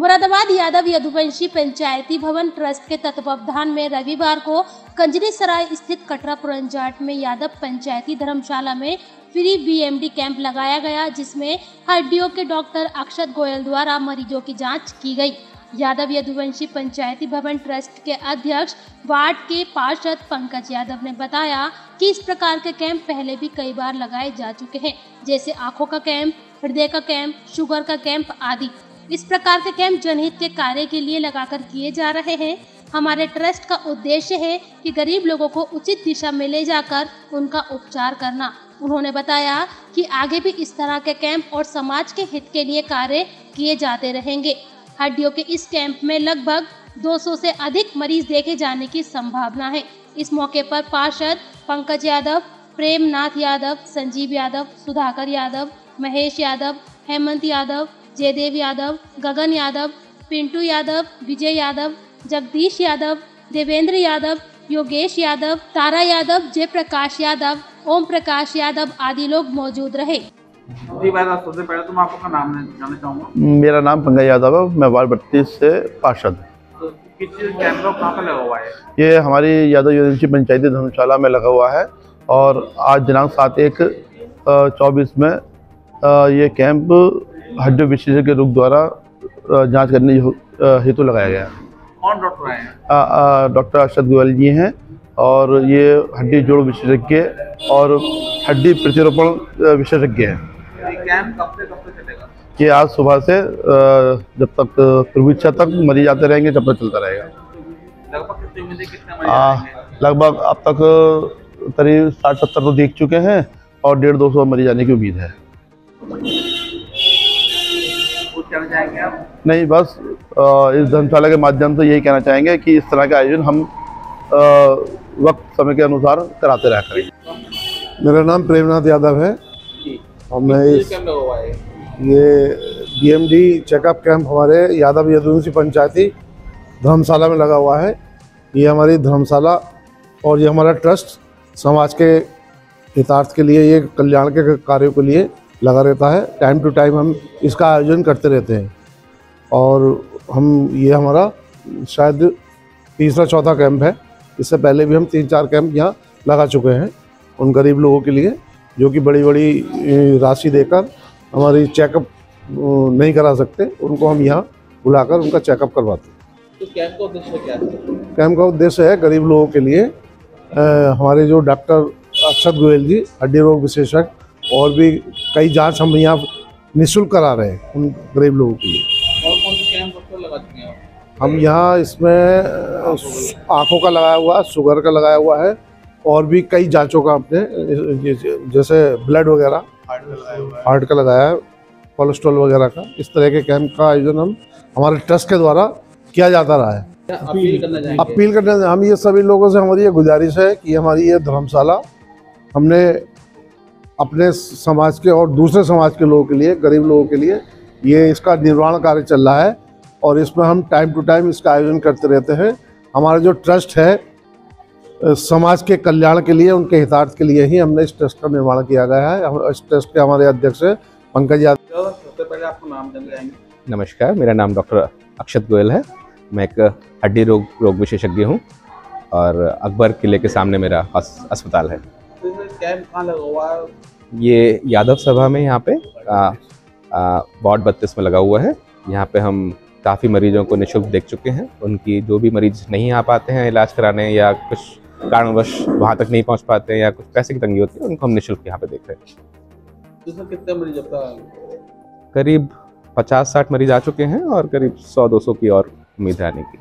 मुरादाबाद यादव यदुवंशी पंचायती भवन ट्रस्ट के तत्वावधान में रविवार को कंजरी सराय स्थित कटरा पुरंजाट में यादव पंचायती धर्मशाला में फ्री बीएमडी कैंप लगाया गया, जिसमें हड्डियों के डॉक्टर अक्षत गोयल द्वारा मरीजों की जाँच की गई। यादव यदुवंशी पंचायती भवन ट्रस्ट के अध्यक्ष वार्ड के पार्षद पंकज यादव ने बताया कि इस प्रकार के कैंप पहले भी कई बार लगाए जा चुके हैं, जैसे आँखों का कैंप, हृदय का कैंप, शुगर का कैंप आदि। इस प्रकार के कैंप जनहित के कार्य के लिए लगाकर किए जा रहे हैं। हमारे ट्रस्ट का उद्देश्य है कि गरीब लोगों को उचित दिशा में ले जाकर उनका उपचार करना। उन्होंने बताया कि आगे भी इस तरह के कैंप और समाज के हित के लिए कार्य किए जाते रहेंगे। हड्डियों के इस कैंप में लगभग 200 से अधिक मरीज़ देखे जाने की संभावना है। इस मौके पर पार्षद पंकज यादव, प्रेमनाथ यादव, संजीव यादव, सुधाकर यादव, महेश यादव, हेमंत यादव जयदेव यादव गगन यादव पिंटू यादव विजय यादव जगदीश यादव देवेंद्र यादव योगेश यादव तारा यादव जयप्रकाश यादव ओम प्रकाश यादव आदि लोग मौजूद रहे। जी भाई सबसे पहले तो मैं आपका नाम जानना चाहूँगा। मेरा नाम पंकज यादव है मैं वार्ड बत्तीस से पार्षद तो किस चीज़ कैमरा कहाँ पर लगा हुआ है? ये हमारी यादव यूनिवर्सिटी पंचायती धर्मशाला में लगा हुआ है और आज दिनांक सात एक चौबीस में ये कैंप हड्डी विशेषज्ञ के रूप द्वारा जाँच करने हेतु- हेतु लगाया गया। कौन डॉक्टर आए हैं? डॉक्टर अरशद गोयल जी हैं और ये हड्डी जोड़ विशेषज्ञ और हड्डी प्रतिरोपण विशेषज्ञ हैं। ये आज सुबह से जब तक प्रभु इच्छा तक मरीज़ आते रहेंगे तब तक चलता रहेगा। लगभग अब तक करीब साठ सत्तर तो देख चुके हैं और डेढ़ दो सौ मरीज़ आने की उम्मीद है। चाहेंगे आप नहीं बस इस धर्मशाला के माध्यम से यही कहना चाहेंगे कि इस तरह के आयोजन हम वक्त समय के अनुसार कराते रहा करें। मेरा नाम प्रेमनाथ यादव है। जी। और मैं इस कैंप लगा हुआ है ये बीएमडी चेकअप कैंप हमारे यादव यदुवंशी पंचायती धर्मशाला में लगा हुआ है। ये हमारी धर्मशाला और ये हमारा ट्रस्ट समाज के हितार्थ के लिए ये कल्याण के कार्यों के लिए लगा रहता है। टाइम टू टाइम हम इसका आयोजन करते रहते हैं। और हम ये हमारा शायद तीसरा चौथा कैंप है। इससे पहले भी हम तीन चार कैंप यहाँ लगा चुके हैं उन गरीब लोगों के लिए जो कि बड़ी बड़ी राशि देकर हमारी चेकअप नहीं करा सकते। उनको हम यहाँ बुलाकर उनका चेकअप करवाते हैं। तो कैंप का उद्देश्य क्या है? कैंप का उद्देश्य है गरीब लोगों के लिए अ, हमारे जो डॉक्टर अक्षत गोयल जी हड्डी रोग विशेषज्ञ और भी कई जाँच हम यहाँ निःशुल्क करा रहे हैं उन गरीब लोगों के लिए। और कौन से कैंप कब तक लगा चुके हैं आप? हम यहाँ इसमें आँखों का लगाया हुआ है शुगर का लगाया हुआ है और भी कई जांचों का हमने जैसे- जैसे ब्लड वगैरह हार्ट का लगाया है। कोलेस्ट्रॉल वगैरह का इस तरह के कैंप का आयोजन हम हमारे ट्रस्ट के द्वारा किया जाता रहा है। अपील करना अपील करने हम ये सभी लोगों से हमारी ये गुजारिश है कि हमारी ये धर्मशाला हमने अपने समाज के और दूसरे समाज के लोगों के लिए गरीब लोगों के लिए ये इसका निर्माण कार्य चल रहा है और इसमें हम टाइम टू टाइम इसका आयोजन करते रहते हैं। हमारा जो ट्रस्ट है समाज के कल्याण के लिए उनके हितार्थ के लिए ही हमने इस ट्रस्ट का निर्माण किया गया है। इस ट्रस्ट के हमारे अध्यक्ष हैं पंकज यादव। तो सबसे पहले आपको नाम जानना चाहेंगे नमस्कार मेरा नाम डॉक्टर अक्षत गोयल है। मैं एक हड्डी रोग रोग विशेषज्ञ हूँ और अकबर किले के सामने मेरा अस्पताल है। तो कैंप कहाँ लगा हुआ है ये यादव सभा में यहाँ पे वार्ड बत्तीस में लगा हुआ है। यहाँ पे हम काफ़ी मरीजों को निःशुल्क देख चुके हैं। उनकी जो भी मरीज़ नहीं आ पाते हैं इलाज कराने या कुछ कारणवश वहाँ तक नहीं पहुँच पाते हैं या कुछ पैसे की तंगी होती है उनको हम निःशुल्क यहाँ पे देख रहे हैं। कितने मरीज़ अब तक करीब पचास साठ मरीज़ आ चुके हैं और करीब सौ दो सौ की और उम्मीद है आने की।